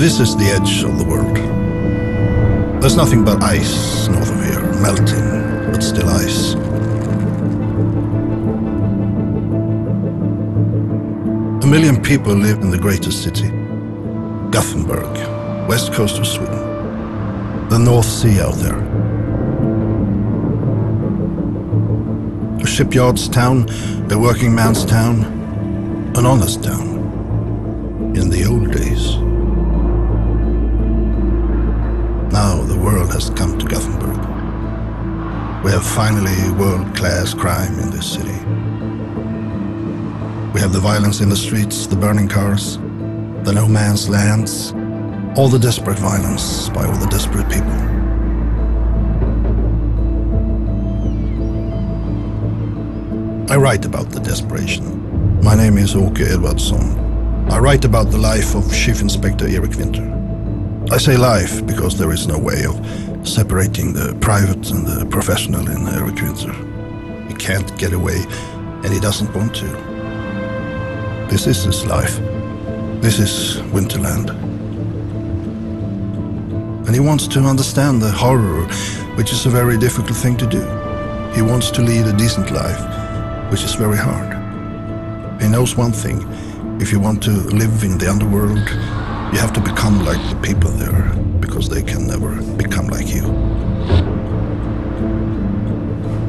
the edge of the world. There's nothing but ice north of here, melting, but still ice. A million people live in the greatest city, Gothenburg, west coast of Sweden. The North Sea out there. A shipyard's town, a working man's town, an honest town. In the old days. Has come to Gothenburg. We have finally world-class crime in this city. We have the violence in the streets, the burning cars, the no man's lands, all the desperate violence by all the desperate people. I write about the desperation. My name is Åke Edwardson. I write about the life of Chief Inspector Erik Winter. I say life because there is no way of separating the private and the professional in Erik Winter. He can't get away and he doesn't want to. This is his life. This is Winterland. And he wants to understand the horror, which is a very difficult thing to do. He wants to lead a decent life, which is very hard. He knows one thing. If you want to live in the underworld, you have to become like the people there, because they can never become like you.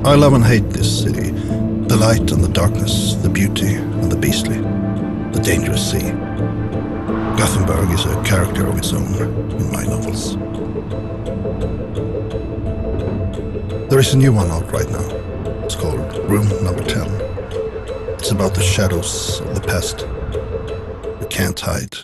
I love and hate this city. The light and the darkness, the beauty and the beastly, the dangerous sea. Gothenburg is a character of its own in my novels. There is a new one out right now. It's called Room Number 10. It's about the shadows of the past. You can't hide.